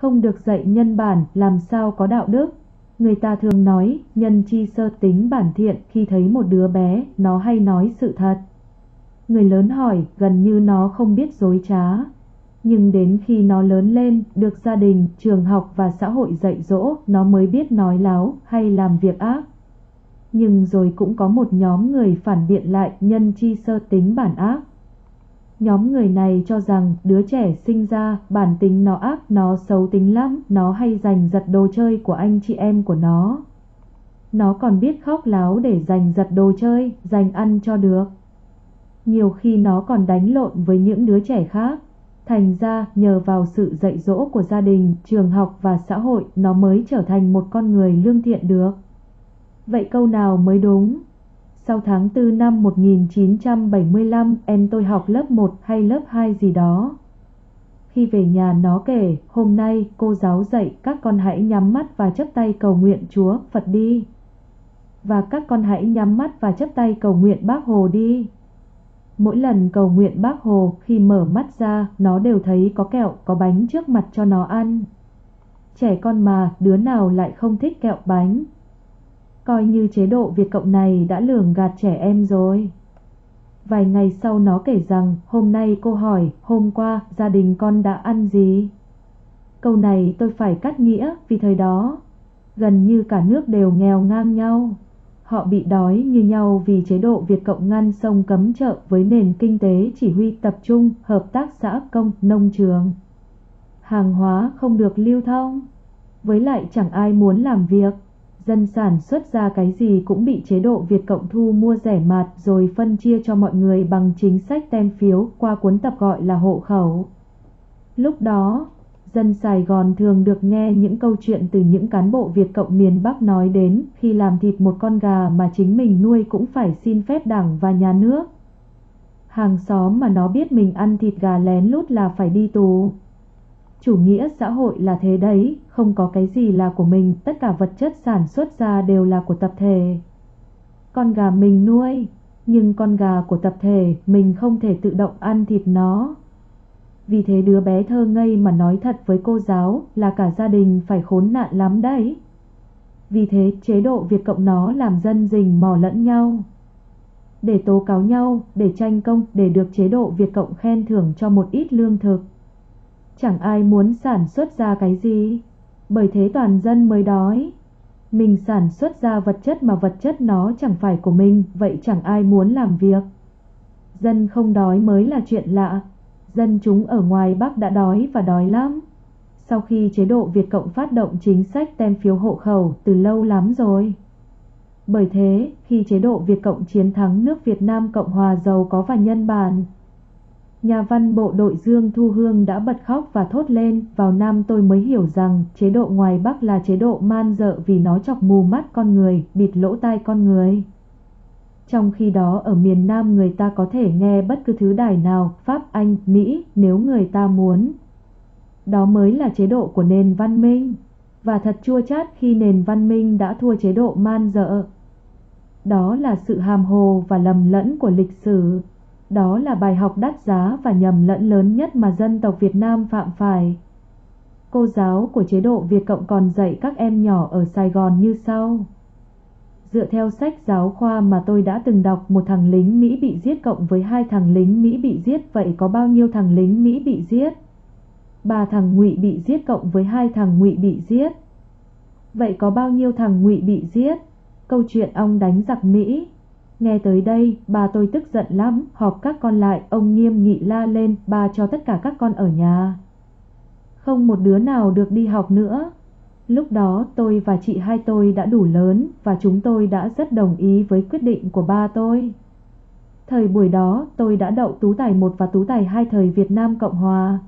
không được dạy nhân bản làm sao có đạo đức. Người ta thường nói, nhân chi sơ tính bản thiện khi thấy một đứa bé, nó hay nói sự thật. Người lớn hỏi, gần như nó không biết dối trá. Nhưng đến khi nó lớn lên, được gia đình, trường học và xã hội dạy dỗ, nó mới biết nói láo hay làm việc ác. Nhưng rồi cũng có một nhóm người phản biện lại nhân chi sơ tính bản ác. Nhóm người này cho rằng đứa trẻ sinh ra bản tính nó ác, nó xấu tính lắm, nó hay giành giật đồ chơi của anh chị em của nó. Nó còn biết khóc láo để giành giật đồ chơi, giành ăn cho được. Nhiều khi nó còn đánh lộn với những đứa trẻ khác. Thành ra nhờ vào sự dạy dỗ của gia đình, trường học và xã hội nó mới trở thành một con người lương thiện được. Vậy câu nào mới đúng? Sau tháng 4 năm 1975 em tôi học lớp 1 hay lớp 2 gì đó. Khi về nhà nó kể, hôm nay cô giáo dạy các con hãy nhắm mắt và chấp tay cầu nguyện Chúa Phật đi. Và các con hãy nhắm mắt và chấp tay cầu nguyện Bác Hồ đi. Mỗi lần cầu nguyện Bác Hồ khi mở mắt ra nó đều thấy có kẹo có bánh trước mặt cho nó ăn. Trẻ con mà đứa nào lại không thích kẹo bánh Coi như chế độ Việt Cộng này đã lường gạt trẻ em rồi. Vài ngày sau nó kể rằng hôm nay cô hỏi hôm qua gia đình con đã ăn gì? Câu này tôi phải cắt nghĩa vì thời đó gần như cả nước đều nghèo ngang nhau. Họ bị đói như nhau vì chế độ Việt Cộng ngăn sông cấm chợ với nền kinh tế chỉ huy tập trung, hợp tác xã công, nông trường. Hàng hóa không được lưu thông, với lại chẳng ai muốn làm việc dân sản xuất ra cái gì cũng bị chế độ Việt Cộng thu mua rẻ mạt rồi phân chia cho mọi người bằng chính sách tem phiếu qua cuốn tập gọi là hộ khẩu. Lúc đó, dân Sài Gòn thường được nghe những câu chuyện từ những cán bộ Việt Cộng miền Bắc nói đến khi làm thịt một con gà mà chính mình nuôi cũng phải xin phép đảng và nhà nước. Hàng xóm mà nó biết mình ăn thịt gà lén lút là phải đi tù. Chủ nghĩa xã hội là thế đấy, không có cái gì là của mình, tất cả vật chất sản xuất ra đều là của tập thể. Con gà mình nuôi, nhưng con gà của tập thể mình không thể tự động ăn thịt nó. Vì thế đứa bé thơ ngây mà nói thật với cô giáo là cả gia đình phải khốn nạn lắm đấy. Vì thế chế độ Việt Cộng nó làm dân rình mò lẫn nhau. Để tố cáo nhau, để tranh công, để được chế độ Việt Cộng khen thưởng cho một ít lương thực. Chẳng ai muốn sản xuất ra cái gì, bởi thế toàn dân mới đói. Mình sản xuất ra vật chất mà vật chất nó chẳng phải của mình, vậy chẳng ai muốn làm việc. Dân không đói mới là chuyện lạ, dân chúng ở ngoài Bắc đã đói và đói lắm. Sau khi chế độ Việt Cộng phát động chính sách tem phiếu hộ khẩu từ lâu lắm rồi. Bởi thế, khi chế độ Việt Cộng chiến thắng nước Việt Nam Cộng Hòa giàu có và nhân bản, Nhà văn bộ đội Dương Thu Hương đã bật khóc và thốt lên, vào Nam tôi mới hiểu rằng chế độ ngoài Bắc là chế độ man dợ vì nó chọc mù mắt con người, bịt lỗ tai con người. Trong khi đó ở miền Nam người ta có thể nghe bất cứ thứ đài nào, Pháp, Anh, Mỹ nếu người ta muốn. Đó mới là chế độ của nền văn minh, và thật chua chát khi nền văn minh đã thua chế độ man dợ. Đó là sự hàm hồ và lầm lẫn của lịch sử. Đó là bài học đắt giá và nhầm lẫn lớn nhất mà dân tộc Việt Nam phạm phải. Cô giáo của chế độ Việt Cộng còn dạy các em nhỏ ở Sài Gòn như sau. Dựa theo sách giáo khoa mà tôi đã từng đọc, một thằng lính Mỹ bị giết cộng với hai thằng lính Mỹ bị giết, vậy có bao nhiêu thằng lính Mỹ bị giết? Ba thằng ngụy bị giết cộng với hai thằng ngụy bị giết. Vậy có bao nhiêu thằng ngụy bị giết? Câu chuyện ông đánh giặc Mỹ Nghe tới đây, bà tôi tức giận lắm, họp các con lại, ông nghiêm nghị la lên, bà cho tất cả các con ở nhà. Không một đứa nào được đi học nữa. Lúc đó tôi và chị hai tôi đã đủ lớn và chúng tôi đã rất đồng ý với quyết định của ba tôi. Thời buổi đó tôi đã đậu tú tài 1 và tú tài 2 thời Việt Nam Cộng Hòa.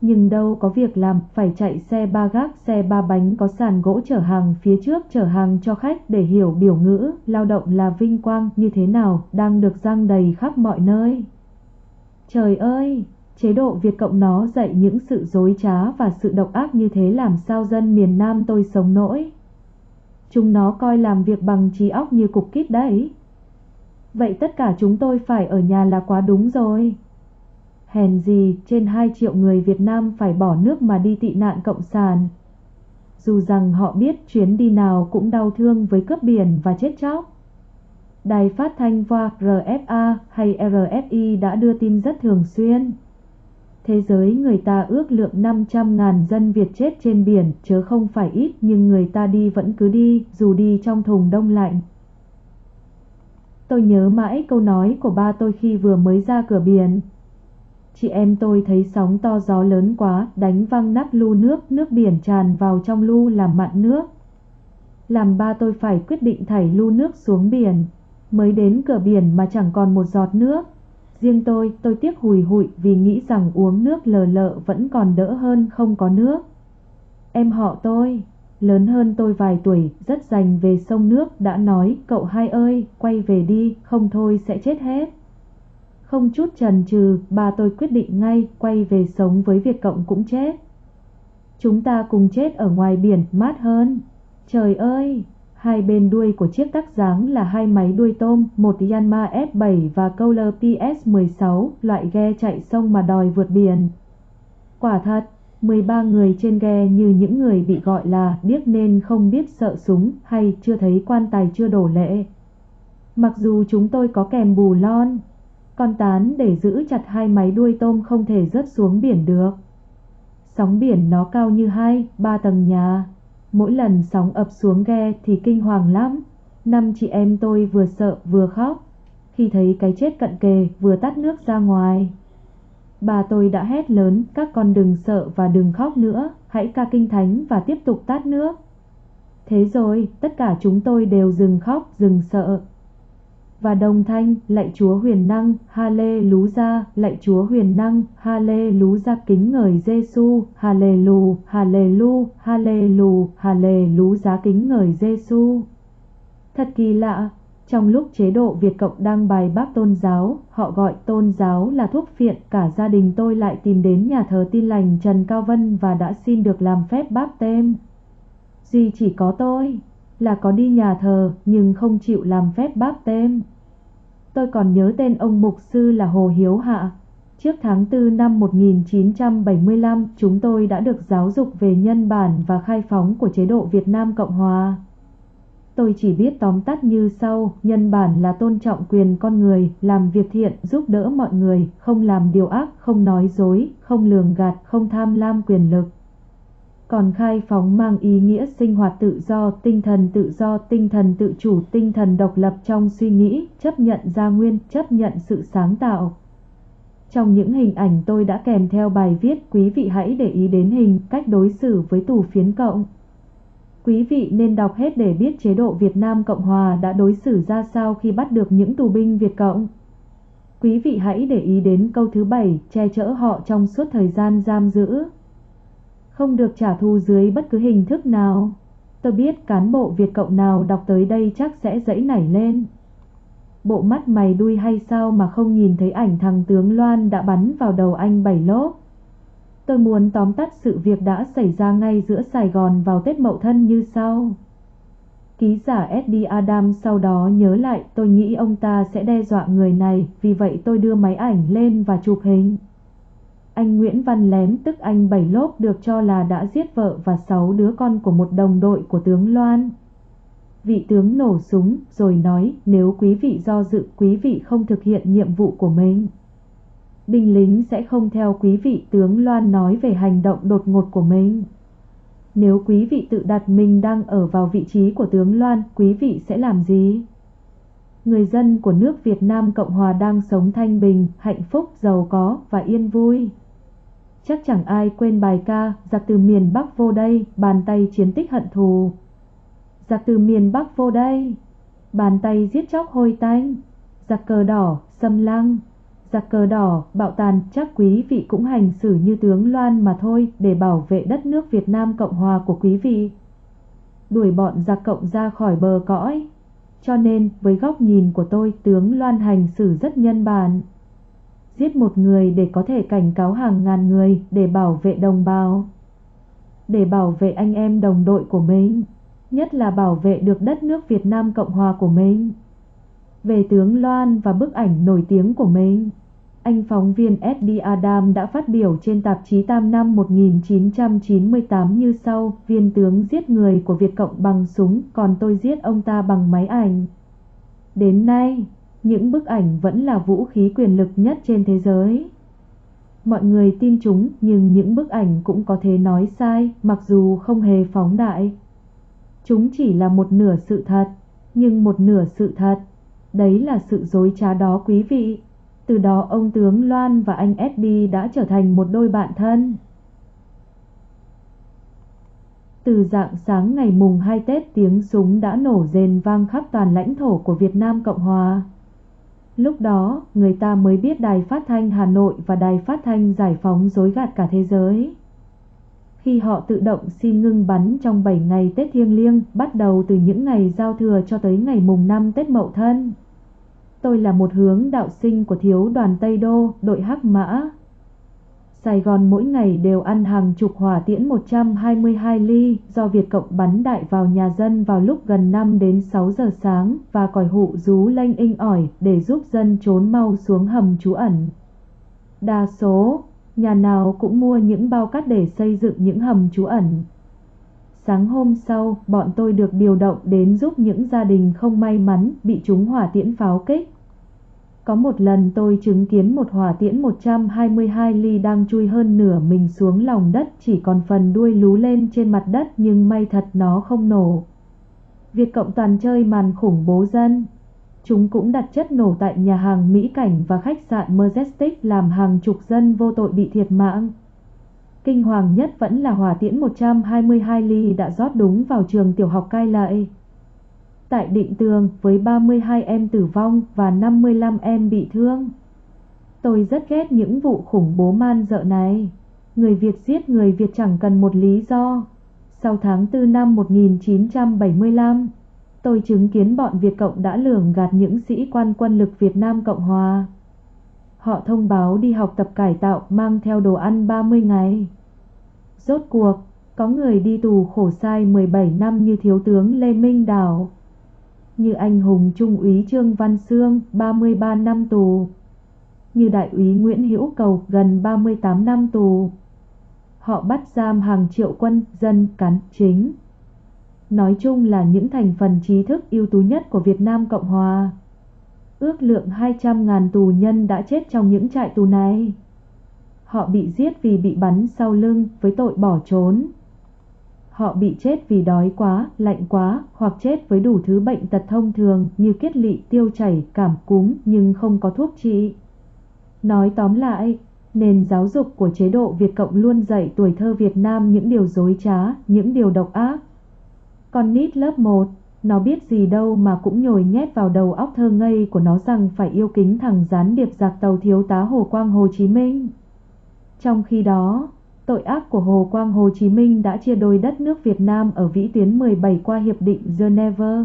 Nhưng đâu có việc làm phải chạy xe ba gác, xe ba bánh có sàn gỗ chở hàng phía trước chở hàng cho khách để hiểu biểu ngữ, lao động là vinh quang như thế nào đang được giang đầy khắp mọi nơi. Trời ơi, chế độ Việt Cộng nó dạy những sự dối trá và sự độc ác như thế làm sao dân miền Nam tôi sống nổi. Chúng nó coi làm việc bằng trí óc như cục kít đấy. Vậy tất cả chúng tôi phải ở nhà là quá đúng rồi hèn gì trên 2 triệu người Việt Nam phải bỏ nước mà đi tị nạn cộng sản. Dù rằng họ biết chuyến đi nào cũng đau thương với cướp biển và chết chóc. Đài phát thanh voa RFA hay RFI đã đưa tin rất thường xuyên. Thế giới người ta ước lượng 500.000 dân Việt chết trên biển, chớ không phải ít, nhưng người ta đi vẫn cứ đi, dù đi trong thùng đông lạnh. Tôi nhớ mãi câu nói của ba tôi khi vừa mới ra cửa biển. Chị em tôi thấy sóng to gió lớn quá, đánh văng nắp lu nước, nước biển tràn vào trong lu làm mặn nước. Làm ba tôi phải quyết định thảy lu nước xuống biển. Mới đến cửa biển mà chẳng còn một giọt nước. Riêng tôi, tôi tiếc hùi hụi vì nghĩ rằng uống nước lờ lợ vẫn còn đỡ hơn không có nước. Em họ tôi, lớn hơn tôi vài tuổi, rất dành về sông nước, đã nói, cậu hai ơi, quay về đi, không thôi sẽ chết hết. Không chút chần chừ, bà tôi quyết định ngay, quay về sống với Việt Cộng cũng chết. Chúng ta cùng chết ở ngoài biển, mát hơn. Trời ơi! Hai bên đuôi của chiếc tắc dáng là hai máy đuôi tôm, một Yanma S7 và Kohler PS16, loại ghe chạy sông mà đòi vượt biển. Quả thật, 13 người trên ghe như những người bị gọi là điếc nên không biết sợ súng hay chưa thấy quan tài chưa đổ lệ. Mặc dù chúng tôi có kèm bù lon, con tán để giữ chặt hai máy đuôi tôm không thể rớt xuống biển được. Sóng biển nó cao như hai, ba tầng nhà. Mỗi lần sóng ập xuống ghe thì kinh hoàng lắm. Năm chị em tôi vừa sợ vừa khóc. Khi thấy cái chết cận kề vừa tắt nước ra ngoài. Bà tôi đã hét lớn các con đừng sợ và đừng khóc nữa, hãy ca kinh thánh và tiếp tục tát nước. Thế rồi, tất cả chúng tôi đều dừng khóc, dừng sợ. Và đồng thanh, lạy Chúa huyền năng, Hallelujah, lạy Chúa huyền năng, Hallelujah kính ngời Giêsu, Hallelu, Hallelu, Hallelu, lú giá kính ngời Giêsu. Thật kỳ lạ, trong lúc chế độ Việt Cộng đang bài bác tôn giáo, họ gọi tôn giáo là thuốc phiện, cả gia đình tôi lại tìm đến nhà thờ tin lành Trần Cao Vân và đã xin được làm phép báp tên. Duy chỉ có tôi, là có đi nhà thờ nhưng không chịu làm phép báp tên. Tôi còn nhớ tên ông mục sư là Hồ Hiếu Hạ. Trước tháng 4 năm 1975, chúng tôi đã được giáo dục về nhân bản và khai phóng của chế độ Việt Nam Cộng Hòa. Tôi chỉ biết tóm tắt như sau, nhân bản là tôn trọng quyền con người, làm việc thiện, giúp đỡ mọi người, không làm điều ác, không nói dối, không lường gạt, không tham lam quyền lực. Còn khai phóng mang ý nghĩa sinh hoạt tự do, tinh thần tự do, tinh thần tự chủ, tinh thần độc lập trong suy nghĩ, chấp nhận gia nguyên, chấp nhận sự sáng tạo. Trong những hình ảnh tôi đã kèm theo bài viết, quý vị hãy để ý đến hình, cách đối xử với tù phiến cộng. Quý vị nên đọc hết để biết chế độ Việt Nam Cộng Hòa đã đối xử ra sao khi bắt được những tù binh Việt Cộng. Quý vị hãy để ý đến câu thứ bảy, che chở họ trong suốt thời gian giam giữ. Không được trả thù dưới bất cứ hình thức nào. Tôi biết cán bộ Việt Cộng nào đọc tới đây chắc sẽ dẫy nảy lên. Bộ mắt mày đuôi hay sao mà không nhìn thấy ảnh thằng tướng Loan đã bắn vào đầu anh bảy lốp. Tôi muốn tóm tắt sự việc đã xảy ra ngay giữa Sài Gòn vào Tết Mậu Thân như sau. Ký giả Eddie Adam sau đó nhớ lại tôi nghĩ ông ta sẽ đe dọa người này, vì vậy tôi đưa máy ảnh lên và chụp hình. Anh Nguyễn Văn Lém tức anh Bảy Lốp được cho là đã giết vợ và sáu đứa con của một đồng đội của tướng Loan. Vị tướng nổ súng rồi nói nếu quý vị do dự quý vị không thực hiện nhiệm vụ của mình binh lính sẽ không theo quý vị tướng Loan nói về hành động đột ngột của mình. Nếu quý vị tự đặt mình đang ở vào vị trí của tướng Loan, quý vị sẽ làm gì? Người dân của nước Việt Nam Cộng Hòa đang sống thanh bình, hạnh phúc, giàu có và yên vui. Chắc chẳng ai quên bài ca Giặc từ miền Bắc vô đây, bàn tay chiến tích hận thù. Giặc từ miền Bắc vô đây, bàn tay giết chóc hôi tanh, giặc cờ đỏ, xâm lăng, Giặc cờ đỏ, bạo tàn chắc quý vị cũng hành xử như tướng Loan mà thôi để bảo vệ đất nước Việt Nam Cộng Hòa của quý vị. Đuổi bọn giặc cộng ra khỏi bờ cõi. Cho nên, với góc nhìn của tôi, tướng Loan hành xử rất nhân bản. Giết một người để có thể cảnh cáo hàng ngàn người để bảo vệ đồng bào. Để bảo vệ anh em đồng đội của mình, nhất là bảo vệ được đất nước Việt Nam Cộng Hòa của mình. Về tướng Loan và bức ảnh nổi tiếng của mình anh phóng viên S.D. Adam đã phát biểu trên tạp chí Tam năm 1998 như sau, viên tướng giết người của Việt Cộng bằng súng, còn tôi giết ông ta bằng máy ảnh. Đến nay, những bức ảnh vẫn là vũ khí quyền lực nhất trên thế giới. Mọi người tin chúng nhưng những bức ảnh cũng có thể nói sai mặc dù không hề phóng đại. Chúng chỉ là một nửa sự thật, nhưng một nửa sự thật. Đấy là sự dối trá đó quý vị. Từ đó ông tướng Loan và anh Eddie đã trở thành một đôi bạn thân. Từ dạng sáng ngày mùng 2 Tết tiếng súng đã nổ rền vang khắp toàn lãnh thổ của Việt Nam Cộng Hòa. Lúc đó, người ta mới biết đài phát thanh Hà Nội và đài phát thanh giải phóng dối gạt cả thế giới. Khi họ tự động xin ngưng bắn trong 7 ngày Tết thiêng liêng, bắt đầu từ những ngày giao thừa cho tới ngày mùng 5 Tết Mậu Thân. Tôi là một hướng đạo sinh của thiếu đoàn Tây Đô, đội Hắc Mã. Sài Gòn mỗi ngày đều ăn hàng chục hỏa tiễn 122 ly do Việt Cộng bắn đại vào nhà dân vào lúc gần 5 đến 6 giờ sáng và còi hụ rú lanh inh ỏi để giúp dân trốn mau xuống hầm trú ẩn. Đa số, nhà nào cũng mua những bao cát để xây dựng những hầm trú ẩn. Sáng hôm sau, bọn tôi được điều động đến giúp những gia đình không may mắn bị trúng hỏa tiễn pháo kích. Có một lần tôi chứng kiến một hỏa tiễn 122 ly đang chui hơn nửa mình xuống lòng đất chỉ còn phần đuôi lú lên trên mặt đất nhưng may thật nó không nổ. Việt Cộng toàn chơi màn khủng bố dân. Chúng cũng đặt chất nổ tại nhà hàng Mỹ Cảnh và khách sạn Majestic làm hàng chục dân vô tội bị thiệt mạng. Kinh hoàng nhất vẫn là hỏa tiễn 122 ly đã rót đúng vào trường tiểu học cai Lệ. tại Định Tường với 32 em tử vong và 55 em bị thương. Tôi rất ghét những vụ khủng bố man dợ này. Người Việt giết người Việt chẳng cần một lý do. Sau tháng 4 năm 1975, tôi chứng kiến bọn Việt Cộng đã lường gạt những sĩ quan quân lực Việt Nam Cộng Hòa. Họ thông báo đi học tập cải tạo mang theo đồ ăn 30 ngày. Rốt cuộc, có người đi tù khổ sai 17 năm như Thiếu tướng Lê Minh Đảo như anh hùng trung úy Trương Văn Sương 33 năm tù, như đại úy Nguyễn Hữu Cầu gần 38 năm tù. Họ bắt giam hàng triệu quân dân cán chính. Nói chung là những thành phần trí thức ưu tú nhất của Việt Nam Cộng Hòa. Ước lượng 200.000 tù nhân đã chết trong những trại tù này. Họ bị giết vì bị bắn sau lưng với tội bỏ trốn. Họ bị chết vì đói quá, lạnh quá hoặc chết với đủ thứ bệnh tật thông thường như kết lị, tiêu chảy, cảm cúm nhưng không có thuốc trị. Nói tóm lại, nền giáo dục của chế độ Việt Cộng luôn dạy tuổi thơ Việt Nam những điều dối trá, những điều độc ác. Con nít lớp 1, nó biết gì đâu mà cũng nhồi nhét vào đầu óc thơ ngây của nó rằng phải yêu kính thằng gián điệp giặc tàu thiếu tá Hồ Quang Hồ Chí Minh. Trong khi đó, Tội ác của Hồ Quang Hồ Chí Minh đã chia đôi đất nước Việt Nam ở vĩ tuyến 17 qua Hiệp định Geneva.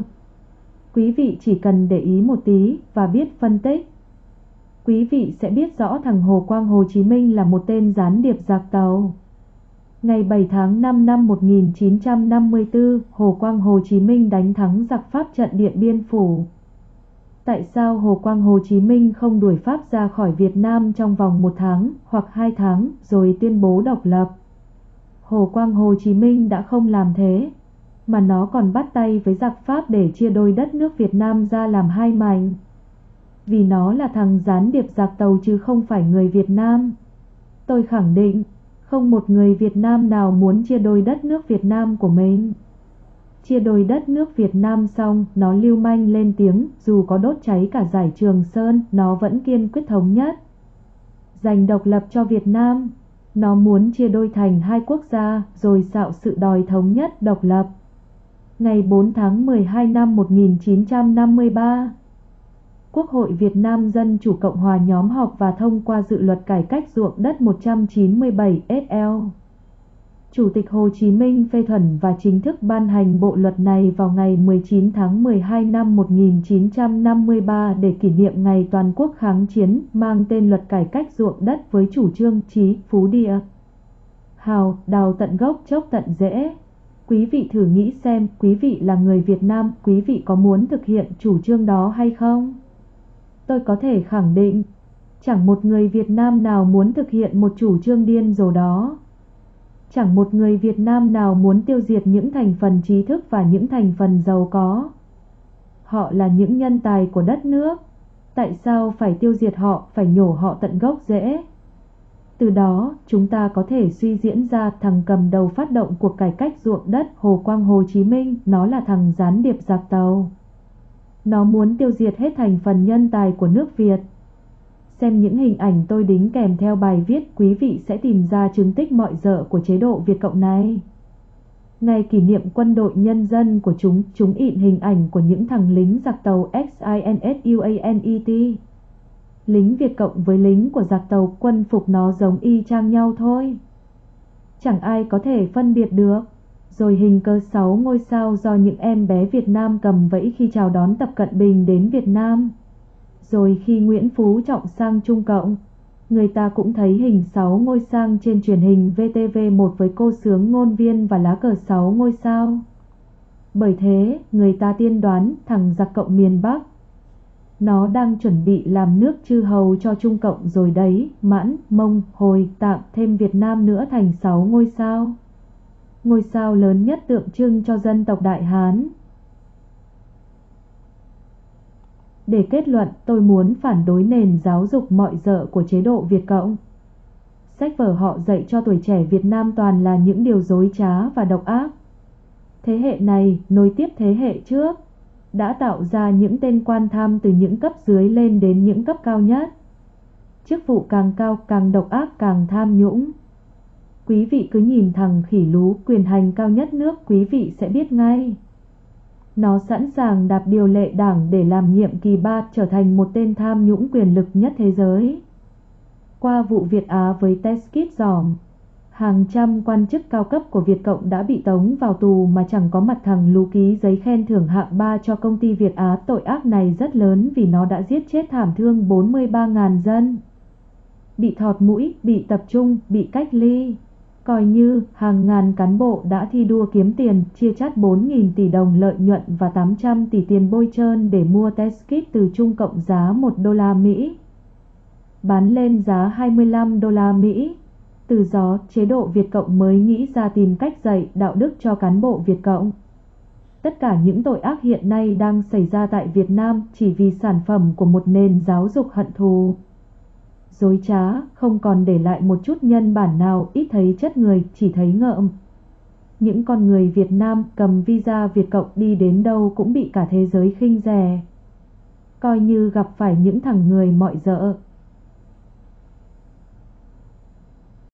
Quý vị chỉ cần để ý một tí và biết phân tích. Quý vị sẽ biết rõ thằng Hồ Quang Hồ Chí Minh là một tên gián điệp giặc tàu. Ngày 7 tháng 5 năm 1954, Hồ Quang Hồ Chí Minh đánh thắng giặc Pháp trận Điện Biên Phủ. Tại sao Hồ Quang Hồ Chí Minh không đuổi Pháp ra khỏi Việt Nam trong vòng một tháng hoặc hai tháng rồi tuyên bố độc lập? Hồ Quang Hồ Chí Minh đã không làm thế, mà nó còn bắt tay với giặc Pháp để chia đôi đất nước Việt Nam ra làm hai mảnh. Vì nó là thằng gián điệp giặc tàu chứ không phải người Việt Nam. Tôi khẳng định, không một người Việt Nam nào muốn chia đôi đất nước Việt Nam của mình. Chia đôi đất nước Việt Nam xong, nó lưu manh lên tiếng, dù có đốt cháy cả giải Trường Sơn, nó vẫn kiên quyết thống nhất. Giành độc lập cho Việt Nam, nó muốn chia đôi thành hai quốc gia, rồi xạo sự đòi thống nhất độc lập. Ngày 4 tháng 12 năm 1953, Quốc hội Việt Nam Dân Chủ Cộng Hòa nhóm họp và thông qua dự luật cải cách ruộng đất 197 SL. Chủ tịch Hồ Chí Minh phê thuần và chính thức ban hành bộ luật này vào ngày 19 tháng 12 năm 1953 để kỷ niệm ngày toàn quốc kháng chiến mang tên luật cải cách ruộng đất với chủ trương trí phú địa. Hào, đào tận gốc chốc tận rễ. Quý vị thử nghĩ xem, quý vị là người Việt Nam, quý vị có muốn thực hiện chủ trương đó hay không? Tôi có thể khẳng định, Chẳng một người Việt Nam nào muốn thực hiện một chủ trương điên rồ đó. Chẳng một người Việt Nam nào muốn tiêu diệt những thành phần trí thức và những thành phần giàu có. Họ là những nhân tài của đất nước. Tại sao phải tiêu diệt họ, phải nhổ họ tận gốc rễ? Từ đó, chúng ta có thể suy diễn ra thằng cầm đầu phát động cuộc cải cách ruộng đất Hồ Quang Hồ Chí Minh, nó là thằng gián điệp giặc tàu. Nó muốn tiêu diệt hết thành phần nhân tài của nước Việt. Xem những hình ảnh tôi đính kèm theo bài viết quý vị sẽ tìm ra chứng tích mọi dở của chế độ Việt Cộng này. Ngày kỷ niệm quân đội nhân dân của chúng, chúng ịn hình ảnh của những thằng lính giặc tàu XINSUANET. Lính Việt Cộng với lính của giặc tàu quân phục nó giống y chang nhau thôi. Chẳng ai có thể phân biệt được. Rồi hình cơ sáu ngôi sao do những em bé Việt Nam cầm vẫy khi chào đón Tập Cận Bình đến Việt Nam. Rồi khi Nguyễn Phú Trọng sang Trung Cộng, người ta cũng thấy hình 6 ngôi sao trên truyền hình VTV1 với cô sướng ngôn viên và lá cờ 6 ngôi sao. Bởi thế, người ta tiên đoán thằng giặc cộng miền Bắc. Nó đang chuẩn bị làm nước chư hầu cho Trung Cộng rồi đấy, mãn, mông, hồi, tạm thêm Việt Nam nữa thành 6 ngôi sao. Ngôi sao lớn nhất tượng trưng cho dân tộc Đại Hán. Để kết luận tôi muốn phản đối nền giáo dục mọi dợ của chế độ Việt Cộng. Sách vở họ dạy cho tuổi trẻ Việt Nam toàn là những điều dối trá và độc ác. Thế hệ này nối tiếp thế hệ trước, đã tạo ra những tên quan tham từ những cấp dưới lên đến những cấp cao nhất. Chức vụ càng cao càng độc ác càng tham nhũng. Quý vị cứ nhìn thằng khỉ lú quyền hành cao nhất nước quý vị sẽ biết ngay. Nó sẵn sàng đạp điều lệ đảng để làm nhiệm kỳ 3 trở thành một tên tham nhũng quyền lực nhất thế giới. Qua vụ Việt Á với Teskit giỏm, hàng trăm quan chức cao cấp của Việt Cộng đã bị tống vào tù mà chẳng có mặt thằng lú ký giấy khen thưởng hạng 3 cho công ty Việt Á. Tội ác này rất lớn vì nó đã giết chết thảm thương 43.000 dân. Bị thọt mũi, bị tập trung, bị cách ly coi như hàng ngàn cán bộ đã thi đua kiếm tiền, chia chắt 4.000 tỷ đồng lợi nhuận và 800 tỷ tiền bôi trơn để mua test kit từ Trung Cộng giá 1 đô la Mỹ. Bán lên giá 25 đô la Mỹ. Từ đó, chế độ Việt Cộng mới nghĩ ra tìm cách dạy đạo đức cho cán bộ Việt Cộng. Tất cả những tội ác hiện nay đang xảy ra tại Việt Nam chỉ vì sản phẩm của một nền giáo dục hận thù dối trá, không còn để lại một chút nhân bản nào, ít thấy chất người, chỉ thấy ngợm. Những con người Việt Nam cầm visa Việt Cộng đi đến đâu cũng bị cả thế giới khinh rè. Coi như gặp phải những thằng người mọi dợ,